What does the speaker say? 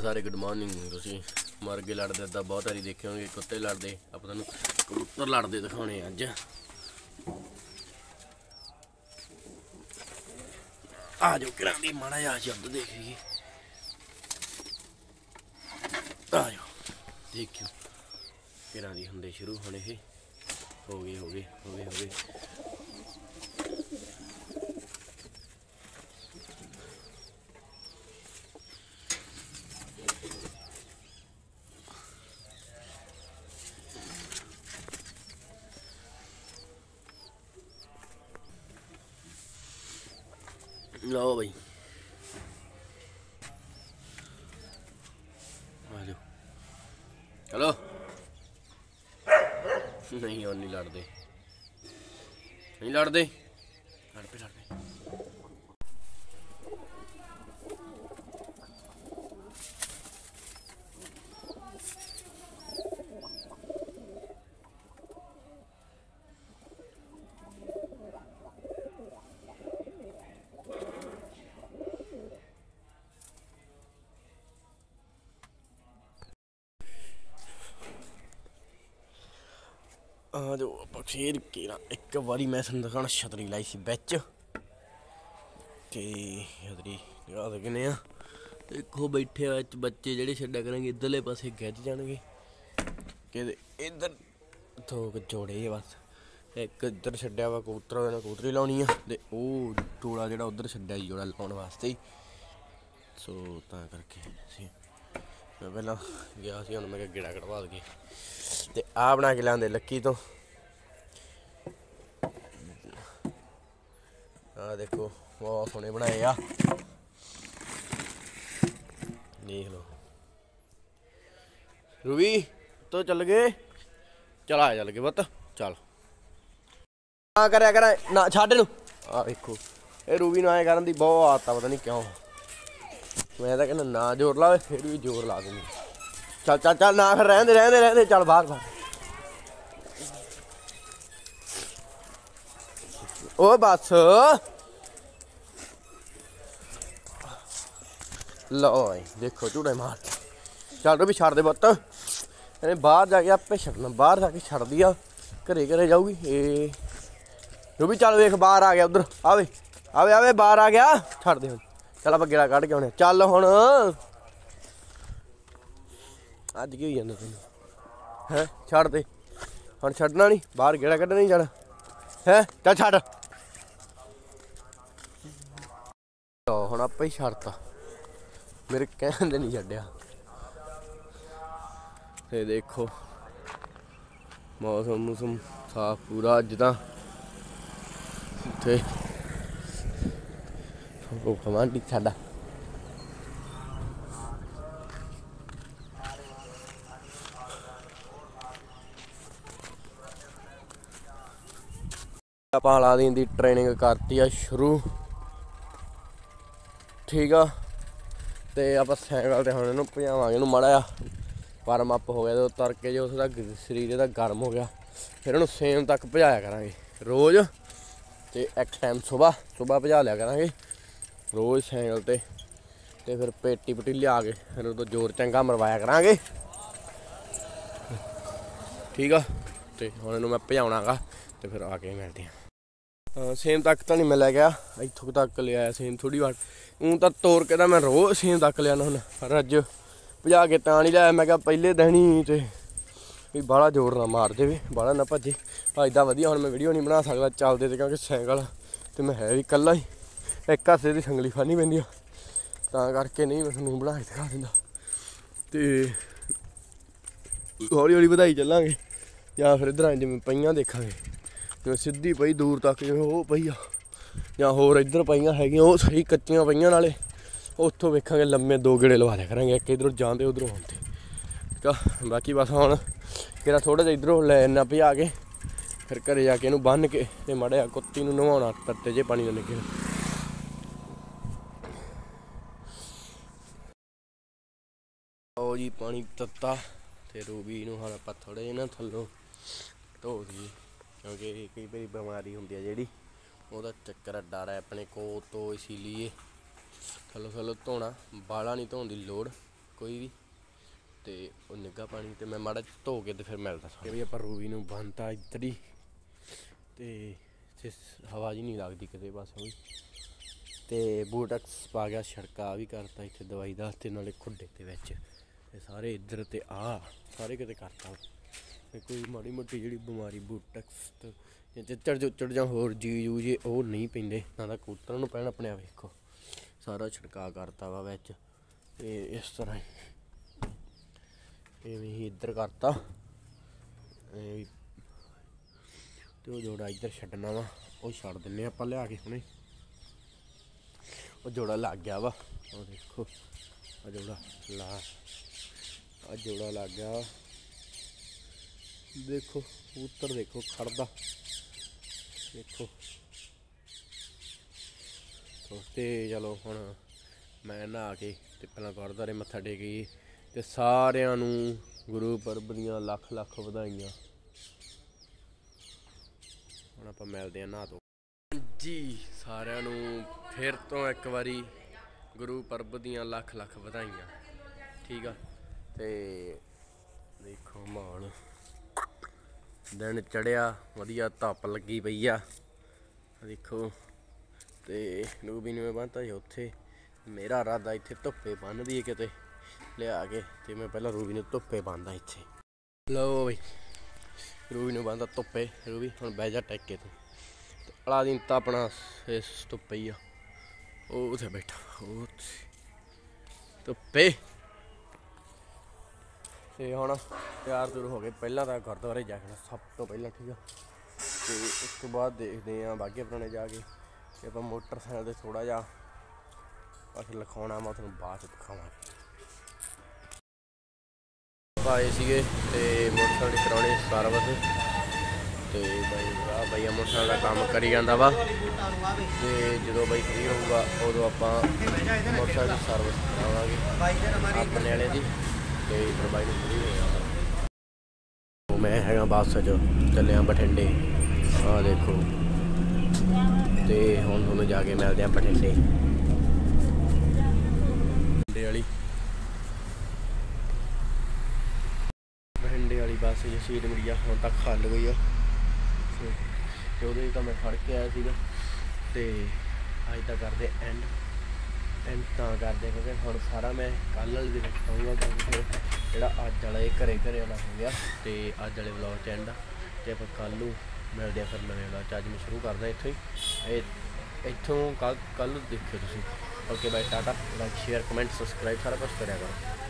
ਸਾਰੇ good morning ਤੁਸੀਂ। ਮਰਗੇ ਲੜਦੇ ਤਾਂ ਬਹੁਤ ਵਾਰੀ ਦੇਖੇ ਹੋਣਗੇ, ਕੁੱਤੇ ਲੜਦੇ। ਆਪਾਂ ਤੁਹਾਨੂੰ ਕਬੂਤਰ ਲੜਦੇ ਦਿਖਾਉਣੇ ਆ ਅੱਜ। ਆ ਜਾਓ ਕਿਰਾਂ ਦੀ, ਮਾੜਾ ਜਿਹਾ ਸ਼ਬਦ ਦੇਖ ਲਈਏ। ਆ ਜਾਓ, ਦੇਖਿਓ। ਕਿਰਾਂ ਦੀ ਹੁੰਦੇ ਸ਼ੁਰੂ ਹੋਣੇ ਇਹ। ਹੋ ਗਏ ਹੋ ਗਏ ਹੋ ਗਏ ਹੋ ਗਏ। ਲਓ ਬਈ। ਆ ਜਾਓ। ਚਲੋ ਨਹੀਂ ਉਹ ਨਹੀਂ ਲੜਦੇ। ਨਹੀਂ ਲੜਦੇ। ਲੜ ਪਏ ਲੜ ਪਏ। ਆ ਜੋ ਆਪਾਂ ਫੇਰ ਕੀਰਾ ਇੱਕ ਵਾਰੀ ਮੈਂ ਤੁਹਾਨੂੰ ਦਿਖਾਉਣਾ ਛਤਰੀ ਲਾਈ ਸੀ ਵਿੱਚ। ਤੇ ਛਤਰੀ ਲਗਾ ਦੇ ਕਿਨੇ ਆ। ਦੇਖੋ ਬੈਠੇ ਆ ਬੱਚੇ ਜਿਹੜੇ ਛੱਡਿਆ ਕਰਾਂਗੇ ਇਧਰਲੇ ਪਾਸੇ ਗਿੱਜ ਜਾਣਗੇ। ਕਿਤੇ ਇਧਰ ਥੋਕ ਜੋੜੇ ਬਸ। ਇੱਕ ਇੱਧਰ ਛੱਡਿਆ ਵਾ ਕਬੂਤਰਾਂ ਉਹਨੇ ਕਬੂਤਰੀ ਲਾਉਣੀ ਆ, ਤੇ ਉਹ ਟੋਲਾ ਜਿਹੜਾ ਉੱਧਰ ਛੱਡਿਆ ਜੋੜਾ ਲਾਉਣ ਵਾਸਤੇ। ਹੀ। ਸੋ ਤਾਂ ਕਰਕੇ ਸੀ ਮੈਂ ਪਹਿਲਾਂ ਗਿਆ ਸੀ, ਹੁਣ ਮੈਂ ਕਿਹਾ ਗੇੜਾ ਕਢਵਾ ਦਈਏ। ਤੇ ਆ ਬਣਾ ਕੇ ਲਿਆਂਦੇ ਲੱਕੀ ਤੋਂ। ਆ ਦੇਖੋ, ਬਹੁਤ ਸੋਹਣੇ ਬਣਾਏ ਆ। ਦੇਖ ਲਓ। ਰੂਬੀ, ਤੋ ਚੱਲ ਗਏ? ਚਲ ਆ ਚੱਲ ਗਏ ਬੱਤ ਚੱਲ। ਨਾ ਕਰਿਆ ਕਰ, ਨਾ ਛੱਡ ਨੂੰ ਆ ਵੇਖੋ, ਇਹ ਰੂਬੀ ਨੂੰ ਆਏ ਕਰਨ ਦੀ ਬਹੁਤ ਆਦਤ ਆ, ਪਤਾ ਨਹੀਂ ਕਿਉਂ। ਮੈਂ ਤਾਂ ਕਹਿੰਦਾ ਨਾ ਜ਼ੋਰ ਲਾਵੇ ਫਿਰ ਵੀ ਜ਼ੋਰ ਲਾ ਦਿੰਦੀ। ਚੱਲ ਚੱਲ ਚੱਲ, ਨਾ ਫਿਰ ਰਹਿੰਦੇ ਰਹਿੰਦੇ ਰਹਿੰਦੇ ਚੱਲ ਬਾਹਰ ਬਾਹਰ। ਓ ਬਸ। ਲਓ ਦੇਖੋ ਝੂੜੇ ਮਾਰ ਚੱਲ ਵੀ ਛੱਡ ਦੇ ਬੱਤ ਇਹਨੇ ਬਾਹਰ ਜਾ ਕੇ ਆਪੇ ਛੱਡਣਾ, ਬਾਹਰ ਜਾ ਕੇ ਛੱਡਦੀ ਆ। ਘਰੇ ਘਰੇ ਜਾਊਗੀ, ਏ। ਰੂਬੀ, ਚੱਲ ਵੇਖ, ਬਾਹਰ ਆ ਗਿਆ ਉਧਰ। ਆਵੇ ਆਵੇ ਆਵੇ ਬਾਹਰ ਆ ਗਿਆ। ਛੱਡ ਦੇ ਹੁਣ। ਚੱਲ ਆਪਾਂ ਗੇੜਾ ਕੱਢ ਕੇ ਆਉਣੇ ਚੱਲ ਹੁਣ। ਅੱਜ ਕੀ ਹੋਈ ਜਾਂਦਾ ਤੈਨੂੰ? ਹੈ? ਛੱਡ ਦੇ। ਹੁਣ ਛੱਡਣਾ ਨਹੀਂ, ਬਾਹਰ ਗੇੜਾ ਕੱਢਣਾ ਨਹੀਂ ਜਾਣਾ। ਹੈ? ਚੱਲ ਛੱਡ। ਲਓ, ਹੁਣ ਆਪੇ ਹੀ ਛੱਡਤਾ। ਮੇਰੇ ਕਹਿਣ ਦੇ ਨਹੀਂ ਛੱਡਿਆ। ਤੇ ਦੇਖੋ, ਮੌਸਮ ਮੌਸਮ ਸਾਫ਼ ਪੂਰਾ ਅੱਜ ਤਾਂ। ਤੇ ਉਹ ਕਮਾਂਡੀ ਸਾਡਾ। ਆਪਾਂ ਅਲਾਦੀਨ ਦੀ ਟ੍ਰੇਨਿੰਗ ਕਰਤੀ ਆ ਸ਼ੁਰੂ। ਠੀਕ ਆ। ਤੇ ਆਪਾਂ ਸਾਈਕਲ ਤੇ ਹੁਣ ਇਹਨੂੰ ਭਜਾਵਾਂਗੇ, ਇਹਨੂੰ ਮਾੜਾ ਆ ਵਾਰਮ ਅਪ ਹੋ ਗਿਆ ਤੇ ਉਤਰ ਕੇ ਜੋ ਉਸਦਾ ਸਰੀਰ ਇਹਦਾ ਗਰਮ ਹੋ ਗਿਆ। ਫਿਰ ਇਹਨੂੰ ਸੇਮ ਤੱਕ ਭਜਾਇਆ ਕਰਾਂਗੇ। ਰੋਜ਼ ਤੇ ਇੱਕ ਟਾਈਮ ਸਵੇਰ ਸਵੇਰ ਭਜਾ ਲਿਆ ਕਰਾਂਗੇ। ਰੋਜ਼ ਸਾਈਕਲ ਤੇ। ਤੇ ਫਿਰ ਪੇਟੀ ਪਟੀ ਲਿਆ ਕੇ ਫਿਰ ਉਦੋਂ ਜ਼ੋਰ ਚੰਗਾ ਮਰਵਾਇਆ ਕਰਾਂਗੇ। ਠੀਕ ਆ। ਤੇ ਹੁਣ ਇਹਨੂੰ ਮੈਂ ਭਜਾਉਣਾਗਾ ਤੇ ਫਿਰ ਆ ਕੇ ਮਿਲਦੇ ਆ। ਸੇਮ ਤੱਕ ਤਾਂ ਨਹੀਂ ਮੈਂ ਲੈ ਗਿਆ। ਇੱਥੋਂ ਕੁ ਤੱਕ ਲਿਆਇਆ ਸੇਮ ਥੋੜੀ ਵਾਰ। ਉਹ ਤਾਂ ਤੋਰ ਕੇ ਤਾਂ ਮੈਂ ਰੋਜ਼ ਸੇਮ ਤੱਕ ਲਿਆਣਾ ਹੁਣ ਪਰ ਅੱਜ ਭਜਾ ਕੇ ਤਾਂ ਨਹੀਂ ਲਿਆਇਆ ਮੈਂ ਕਿਹਾ ਪਹਿਲੇ ਦਿਨ ਹੀ ਤੇ ਵੀ ਬਾਹਲਾ ਜ਼ੋਰ ਨਾ ਮਾਰ ਦੇਵੇ, ਬਾਹਲਾ ਨਾ ਭੱਜੇ। ਭੱਜਦਾ ਵਧੀਆ, ਹੁਣ ਮੈਂ ਵੀਡੀਓ ਨਹੀਂ ਬਣਾ ਸਕਦਾ ਚੱਲਦੇ ਤੇ ਕਿਉਂਕਿ ਸਾਈਕਲ ਤੇ ਮੈਂ ਹੈ ਵੀ ਇਕੱਲਾ ਹੀ। ਇੱਕ ਹਾਸੇ ਦੀ ਸੰਗਲੀ ਫੜਨੀ ਪੈਂਦੀ ਆ। ਤਾਂ ਕਰਕੇ ਨਹੀਂ ਮੈਂ ਤੁਹਾਨੂੰ ਬਣਾ ਕੇ ਦਿਖਾ ਦਿੰਦਾ। ਤੇ ਹੌਲੀ ਹੌਲੀ ਵਧਾਈ ਚੱਲਾਂਗੇ। ਜਾਂ ਫਿਰ ਇਧਰ ਜਿਵੇਂ ਪਈਆਂ ਦੇਖਾਂਗੇ। ਜਿਵੇਂ ਸਿੱਧੀ ਪਈ ਦੂਰ ਤੱਕ ਜਿਵੇਂ ਉਹ ਪਈ ਆ। ਜਾਂ ਹੋਰ ਇੱਧਰ ਪਈਆਂ ਹੈਗੀਆਂ, ਉਹ ਸਹੀ ਕੱਚੀਆਂ ਪਈਆਂ ਨਾਲੇ। ਉੱਥੋਂ ਵੇਖਾਂਗੇ, ਲੰਮੇ ਦੋ ਗੇੜੇ ਲਵਾ ਲਿਆ ਕਰਾਂਗੇ। ਇੱਕ ਇਧਰੋਂ ਜਾਂਦੇ, ਉਧਰੋਂ ਆਉਂਦੇ। ਠੀਕ ਆ ਬਾਕੀ ਬਸ ਹੁਣ ਕਿਹੜਾ ਥੋੜਾ ਜਿਹਾ ਇਧਰੋਂ ਲੈ ਇੰਨਾ ਭਜਾ ਕੇ। ਫਿਰ ਘਰੇ ਜਾ ਕੇ ਇਹਨੂੰ ਬੰਨ ਕੇ ਤੇ ਮੜਿਆ ਕੁੱਤੀ ਨੂੰ ਨਵਾਉਣਾ, ਤੱਤੇ ਜੇ ਪਾਣੀ ਨਾਲ ਲੱਗੇ ਆਓ ਜੀ, ਪਾਣੀ ਤੱਤਾ ਤੇ ਰੂਬੀ ਨੂੰ ਹੁਣ ਆਪਾਂ ਥੋੜੇ ਜਿਹਾ ਨਾ ਥੱਲੋਂ ਧੋ ਦਈਏ। ਕਿਉਂਕਿ ਕਈ ਵਾਰੀ ਬਿਮਾਰੀ ਹੁੰਦੀ ਆ ਜਿਹੜੀ, ਉਹਦਾ ਚੱਕਰ ਡਰ ਹੈ ਆਪਣੇ ਕੋਲ ਤੋਂ ਇਸੇ ਲਈ ਥੱਲੋਂ ਥੱਲੋਂ ਧੋਣਾ ਬਾਲਾ ਨਹੀਂ ਧੋਣ ਦੀ ਲੋੜ ਕੋਈ ਵੀ। ਤੇ ਉਹ ਨਿੱਗਾ ਪਾਣੀ ਤੇ ਮੈਂ ਮਾੜਾ ਧੋ ਕੇ ਤੇ ਫਿਰ ਮਿਲਦਾ ਤੁਹਾਨੂੰ ਵੀ ਆਪਾਂ ਰੂਬੀ ਨੂੰ ਬੰਨਤਾ ਇੱਧਰ ਹੀ। ਤੇ ਹਵਾ ਜੀ ਨਹੀਂ ਲੱਗਦੀ ਕਿਸੇ ਬਸ ਵੀ ਤੇ ਬੂਟਕਸ ਪਾ ਗਿਆ, ਛੜਕਾ ਵੀ ਕਰਤਾ ਇੱਥੇ ਦਵਾਈ ਦਾ ਤੇ ਨਾਲੇ ਖੁੱਡੇ ਦੇ ਵਿੱਚ। ਤੇ ਸਾਰੇ ਇੱਧਰ ਤੇ ਆ, ਸਾਰੇ ਕਿਤੇ ਕਰਤਾ। ਤੇ ਕੋਈ ਮਾੜੀ ਮੋਟੀ ਜਿਹੜੀ ਬਿਮਾਰੀ, ਬੂਟਕਸ ਜਾਂ ਚਿੱਚੜ ਚੁੱਚੜ ਜਾਂ ਹੋਰ ਜੀ ਜੂ ਜੇ ਉਹ ਨਹੀਂ ਪੈਂਦੇ, ਨਾ ਤਾਂ ਕੂਤਰਾਂ ਨੂੰ ਪੈਣ ਆਪਣੇ ਆ ਵੇਖੋ। ਸਾਰਾ ਛਿੜਕਾ ਕਰਤਾ ਵਾ ਵਿੱਚ। ਤੇ ਇਸ ਤਰ੍ਹਾਂ ਹੀ ਐਵੇਂ ਹੀ ਇੱਧਰ ਕਰਤਾ। ਐਵੇਂ ਤੇ ਉਹ ਜੋੜਾ ਇੱਧਰ ਛੱਡਣਾ ਵਾ, ਉਹ ਛੱਡ ਦਿੰਨੇ ਆਪਾਂ ਲਿਆ ਕੇ ਹੁਣੇ। ਉਹ ਜੋੜਾ ਲੱਗ ਗਿਆ ਵਾ। ਉਹ ਦੇਖੋ ਆ ਜੋੜਾ ਲਾ ਆ ਜੋੜਾ ਲੱਗ ਗਿਆ ਵਾ। ਦੇਖੋ ਉੱਤਰ ਦੇਖੋ, ਖੜਦਾ। ਦੇਖੋ। ਤੇ ਚਲੋ ਹੁਣ ਮੈਂ ਨਹਾ ਕੇ ਤੇ ਪਹਿਲਾਂ ਗੁਰਦੁਆਰੇ ਮੱਥਾ ਟੇਕੀ ਤੇ ਸਾਰਿਆਂ ਨੂੰ ਗੁਰੂ ਪਰਬ ਦੀਆਂ ਲੱਖ ਲੱਖ ਵਧਾਈਆਂ। ਹੁਣ ਆਪਾਂ ਮਿਲਦੇ ਆ ਨਹਾ ਤੋਂ ਜੀ, ਸਾਰਿਆਂ ਨੂੰ ਫਿਰ ਤੋਂ ਇੱਕ ਵਾਰੀ ਗੁਰੂ ਪਰਬ ਦੀਆਂ ਲੱਖ ਲੱਖ ਵਧਾਈਆਂ। ਠੀਕ ਆ? ਤੇ ਦੇਖੋ ਮਾਣ। ਦਿਨ ਚੜਿਆ, ਵਧੀਆ ਧੁੱਪ ਲੱਗੀ ਪਈ ਆ। ਦੇਖੋ, ਤੇ ਰੂਬੀ ਨੂੰ ਮੈਂ ਬੰਨਤਾ ਸੀ ਉੱਥੇ। ਮੇਰਾ ਇਰਾਦਾ ਇੱਥੇ ਧੁੱਪੇ ਬੰਨਦੀ ਹੈ ਕਿਤੇ, ਲਿਆ ਕੇ, ਤੇ ਮੈਂ ਪਹਿਲਾਂ ਰੂਬੀ ਨੂੰ ਧੁੱਪੇ ਬੰਨਦਾ ਇੱਥੇ। ਲਓ ਬਈ ਰੂਬੀ ਨੂੰ ਬੰਨਦਾ ਧੁੱਪੇ। ਰੂਬੀ, ਹੁਣ ਬਹਿ ਜਾ ਟੈਕੇ ਤੂੰ। ਤੇ ਅਲਾਦੀਨ ਤਾਂ ਆਪਣਾ ਇਸ ਧੁੱਪੇ ਹੀ ਆ। ਉਹ ਉੱਥੇ ਬੈਠਾ ਉਹ ਧੁੱਪੇ। ਤੇ ਹੁਣ ਤਿਆਰ ਤੁਰ ਹੋ ਗਏ। ਪਹਿਲਾਂ ਤਾਂ ਗੁਰਦੁਆਰੇ ਜਾਣਾ ਸਭ ਤੋਂ ਪਹਿਲਾਂ ਠੀਕ ਆ। ਤੇ ਉਸ ਤੋਂ ਬਾਅਦ ਦੇਖਦੇ ਆ ਬਾਗੇ ਪੁਰਾਣੇ ਜਾ ਕੇ। ਤੇ ਆਪਾਂ ਮੋਟਰਸਾਈਕਲ ਤੇ ਥੋੜਾ ਜਿਹਾ ਬਸ ਲਿਖਾਉਣਾ, ਮੈਂ ਤੁਹਾਨੂੰ ਬਾਅਦ ਚ ਦਿਖਾਵਾਂਗਾ। ਆਏ ਸੀਗੇ ਤੇ ਮੋਟਰਸਾਈਕਲ ਦੀ ਕਰਾਉਣੀ ਸਰਵਿਸ ਤੇ ਬਾਈ ਆ, ਬਈਆ ਮੋਟਰਸਾਈਕਲ ਦਾ ਕੰਮ ਕਰੀ ਜਾਂਦਾ ਵਾ। ਤੇ ਜਦੋਂ ਬਾਈ ਫ੍ਰੀ ਹੋਊਗਾ, ਉਦੋਂ ਆਪਾਂ ਮੋਟਰਸਾਈਕਲ ਦੀ ਸਰਵਿਸ ਕਰਾਵਾਂਗੇ। ਆਪਣੇ ਵਾਲੇ ਦੀ। ਤੇ ਫਿਰ ਬਾਈ ਨੂੰ ਉਹ ਮੈਂ ਹੈਗਾ ਬੱਸ 'ਚ ਚੱਲਿਆ ਬਠਿੰਡੇ। ਆ ਦੇਖੋ। ਤੇ ਹੁਣ ਤੁਹਾਨੂੰ ਜਾ ਕੇ ਮਿਲਦੇ ਆ ਬਠਿੰਡੇ। ਬਠਿੰਡੇ ਵਾਲੀ। ਬਠਿੰਡੇ ਵਾਲੀ ਬੱਸ ਜੇ ਸੀਟ ਮਿਲੀ ਹੁਣ ਤੱਕ ਖੱਲ ਹੋਈ ਆ। ਤੇ ਉਹਦੇ ਤਾਂ ਮੈਂ ਫੜ ਕੇ ਆਇਆ ਸੀਗਾ। ਤੇ ਅੱਜ ਤਾਂ ਕਰਦੇ ਐਂਡ ਐਂਡ ਤਾਂ ਕਰਦੇ ਕਿਉਂਕਿ ਹੁਣ ਸਾਰਾ ਮੈਂ ਕੱਲ੍ਹ ਵਾਲੇ ਦੇ ਵਿੱਚ ਪਾਉਂਗਾ ਕਿਉਂਕਿ ਫਿਰ ਜਿਹੜਾ ਅੱਜ ਵਾਲਾ ਇਹ ਘਰੇ ਘਰੇ ਵਾਲਾ ਹੋ ਗਿਆ ਤੇ ਅੱਜ ਵਾਲੇ ਵਲੌਗ 'ਚ ਐਂਡ ਆ। ਤੇ ਆਪਾਂ ਕੱਲ੍ਹ ਨੂੰ ਮਿਲਦੇ ਆ ਫਿਰ ਨਵੇਂ ਵਲੌਗ 'ਚ। ਅੱਜ ਮੈਂ ਸ਼ੁਰੂ ਕਰਦਾ ਇੱਥੋਂ ਹੀ। ਇਹ ਇੱਥੋਂ ਕੱਲ੍ਹ ਕੱਲ੍ਹ ਦੇਖਿਓ ਤੁਸੀਂ। Okay bye tata like share comment subscribe ਸਾਰਾ ਕੁਝ ਕਰਿਆ ਕਰੋ।